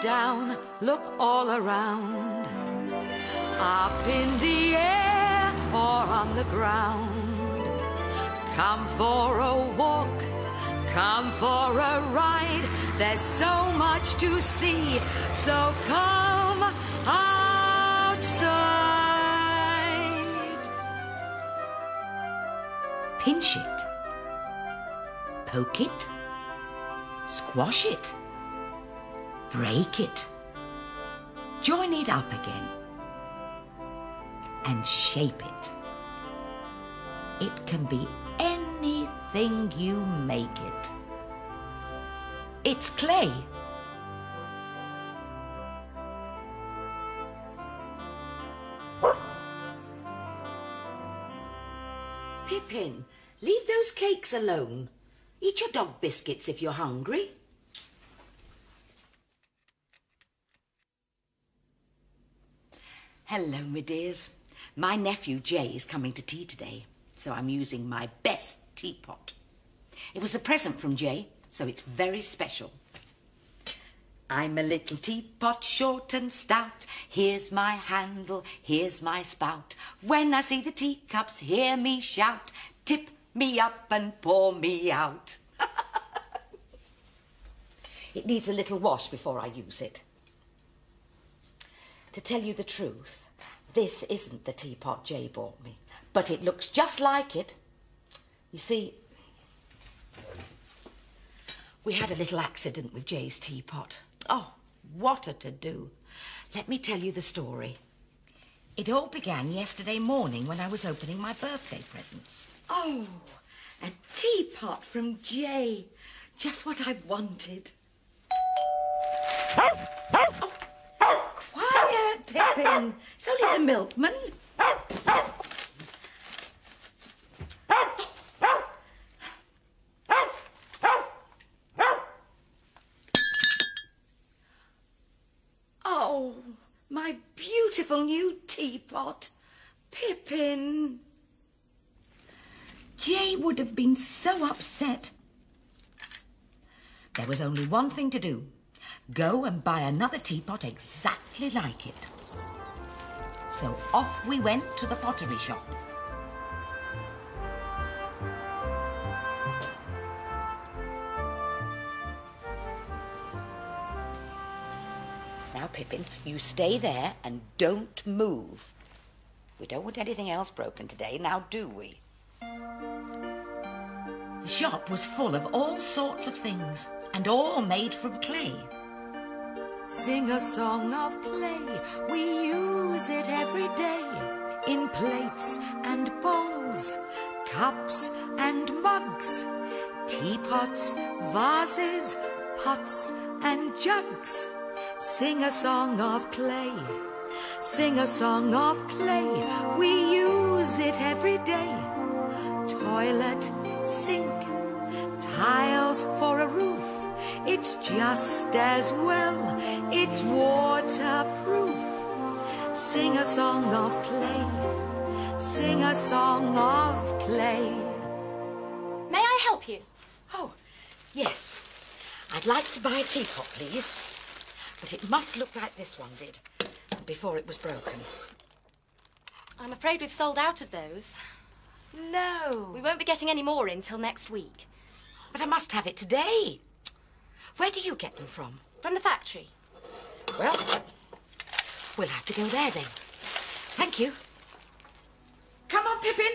down, look all around. Up in the air or on the ground. Come for a walk, come for a ride. There's so much to see, so come outside. Pinch it. Poke it. Squash it. Break it. Join it up again. And shape it. It can be anything you make it. It's clay. Pippin, leave those cakes alone. Eat your dog biscuits if you're hungry. Hello, my dears. My nephew Jay is coming to tea today, so I'm using my best teapot. It was a present from Jay, so it's very special. I'm a little teapot, short and stout. Here's my handle, here's my spout. When I see the teacups, hear me shout. Tip me up and pour me out. it needs a little wash before I use it. To tell you the truth, this isn't the teapot Jay bought me, but it looks just like it. You see, we had a little accident with Jay's teapot. Oh, what a to-do. Let me tell you the story. It all began yesterday morning when I was opening my birthday presents. Oh, a teapot from Jay. Just what I wanted. Pippin. It's only the milkman. Oh, my beautiful new teapot. Pippin. Jay would have been so upset. There was only one thing to do. Go and buy another teapot exactly like it. So off we went to the pottery shop. Now, Pippin, you stay there and don't move. We don't want anything else broken today, now do we? The shop was full of all sorts of things, and all made from clay. Sing a song of clay, we use it every day. In plates and bowls, cups and mugs, teapots, vases, pots and jugs. Sing a song of clay, sing a song of clay, we use it every day. Toilet, sink, tiles for a roof, it's just as well, it's waterproof. Sing a song of clay, sing a song of clay. May I help you? Oh, yes. I'd like to buy a teapot, please. But it must look like this one did, before it was broken. I'm afraid we've sold out of those. No. We won't be getting any more in till next week. But I must have it today. Where do you get them from? From the factory. Well, we'll have to go there then. Thank you. Come on, Pippin.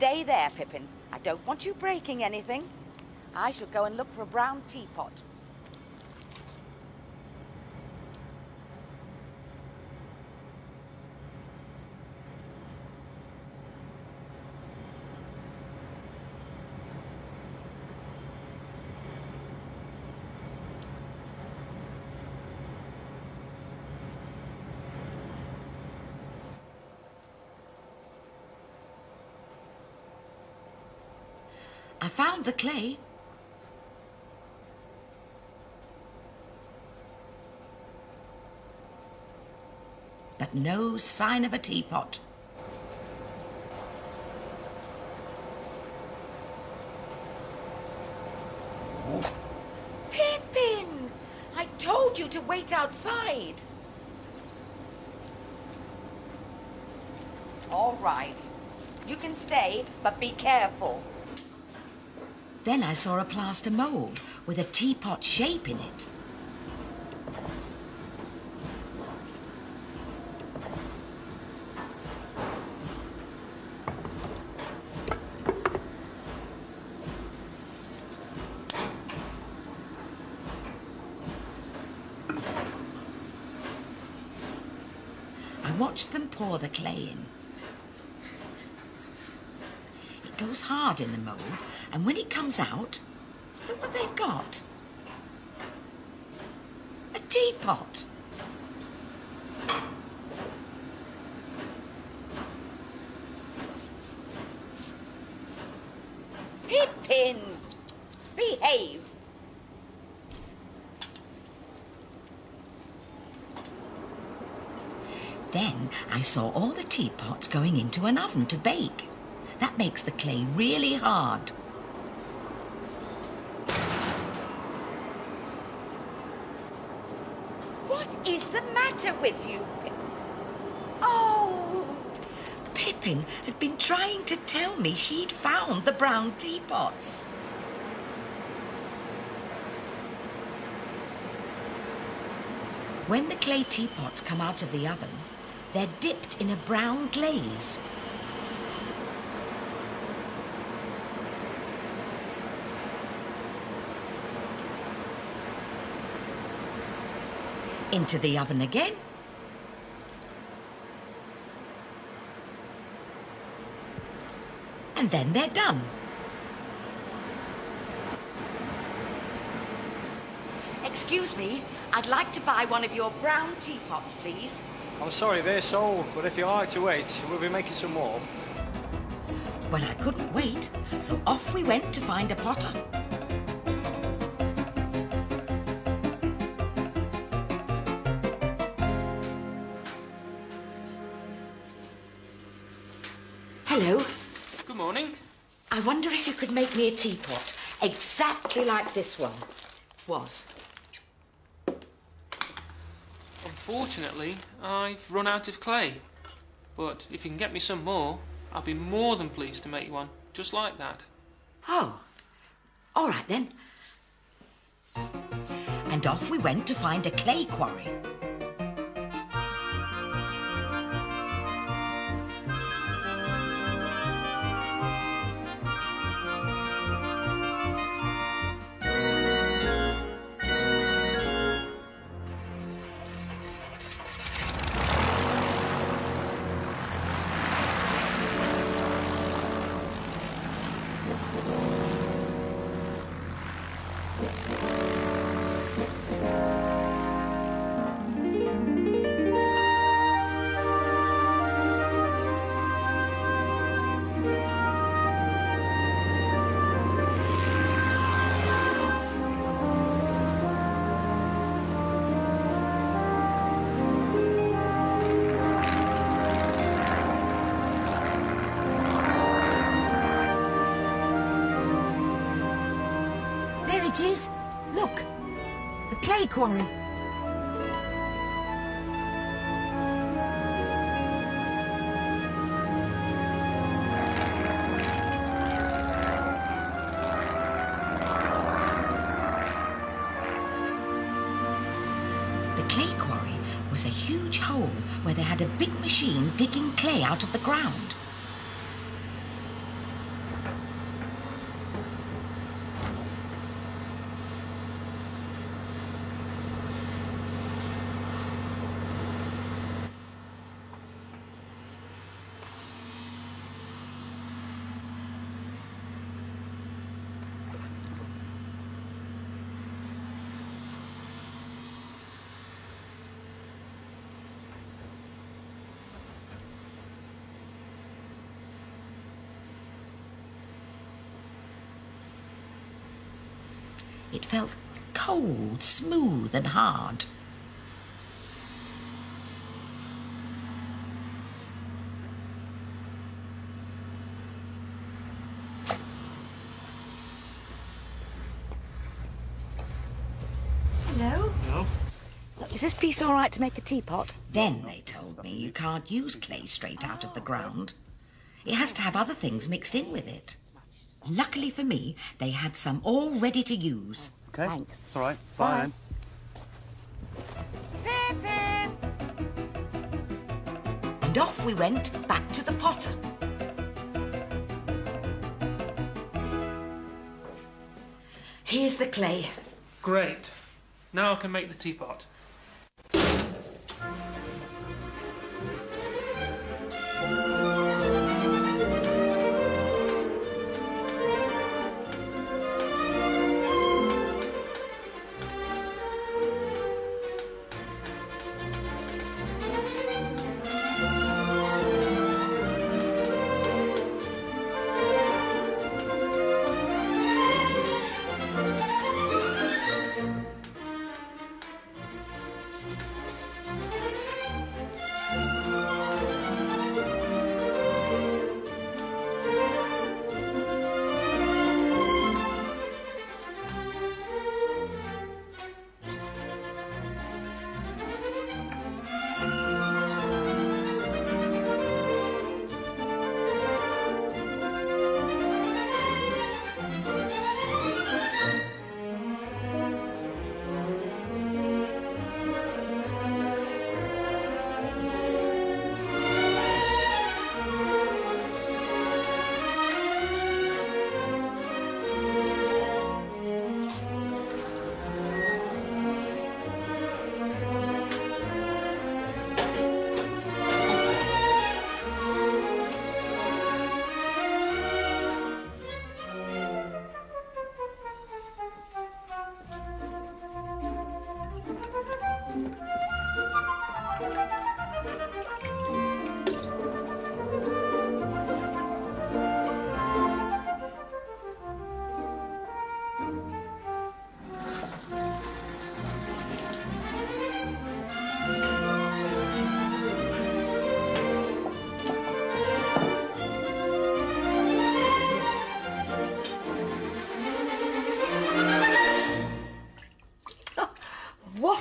Stay there, Pippin. I don't want you breaking anything. I shall go and look for a brown teapot. Found the clay. But no sign of a teapot. Pippin! I told you to wait outside. All right. You can stay, but be careful. Then I saw a plaster mould with a teapot shape in it. I watched them pour the clay in. It goes hard in the mould, and when it comes out, look what they've got. A teapot. Pippin! Behave! Then I saw all the teapots going into an oven to bake. That makes the clay really hard. What is the matter with you? Oh! Pippin had been trying to tell me she'd found the brown teapots. When the clay teapots come out of the oven, they're dipped in a brown glaze. Into the oven again. And then they're done. Excuse me, I'd like to buy one of your brown teapots, please. I'm sorry, they're sold, but if you like to wait, we'll be making some more. Well, I couldn't wait, so off we went to find a potter. I wonder if you could make me a teapot exactly like this one was. Unfortunately, I've run out of clay. But if you can get me some more, I'll be more than pleased to make you one just like that. Oh, all right then. And off we went to find a clay quarry. It is. Look, the clay quarry. The clay quarry was a huge hole where they had a big machine digging clay out of the ground. It felt cold, smooth, and hard. Hello? No. Is this piece all right to make a teapot? Then they told me you can't use clay straight out of the ground. It has to have other things mixed in with it. Luckily for me, they had some all ready to use. Okay. Thanks. It's all right. Bye, Bye. then. And off we went back to the potter. Here's the clay. Great. Now I can make the teapot.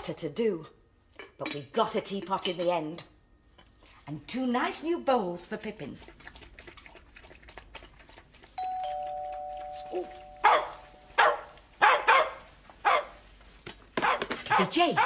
A to do! But we got a teapot in the end. And two nice new bowls for Pippin. Jay.